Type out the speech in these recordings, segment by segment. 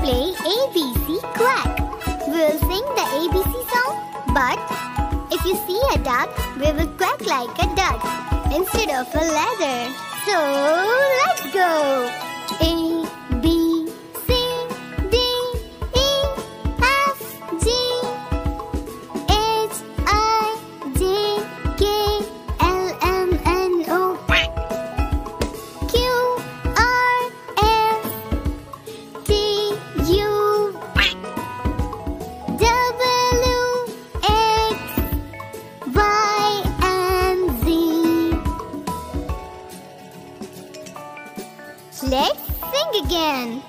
play ABC Quack. We'll sing the ABC song, but if you see a duck, we will quack like a duck instead of a leather. So let's go. A Let's sing again.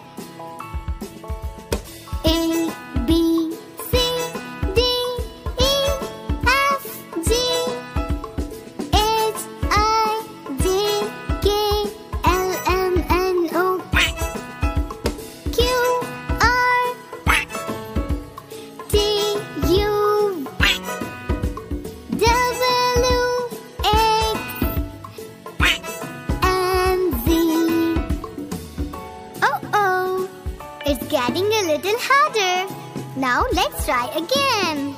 It's getting a little harder. Now let's try again.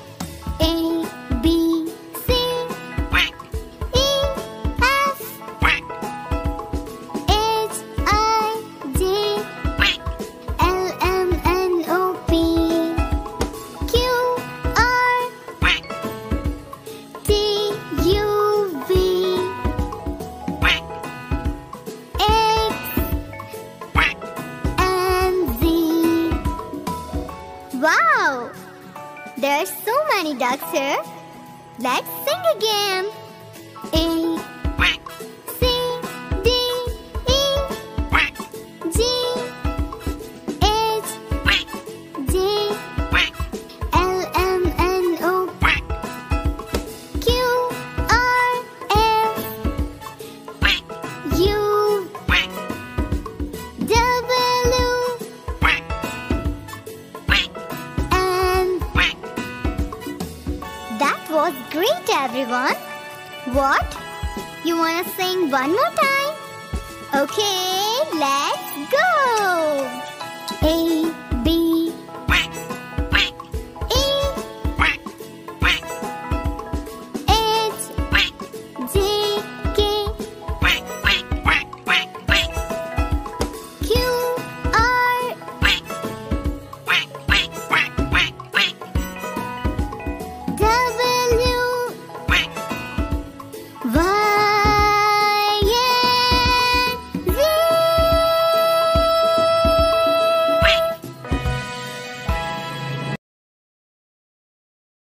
There are so many ducks here. Let's sing again. A was great, everyone. What? You wanna sing one more time? Okay, let's go!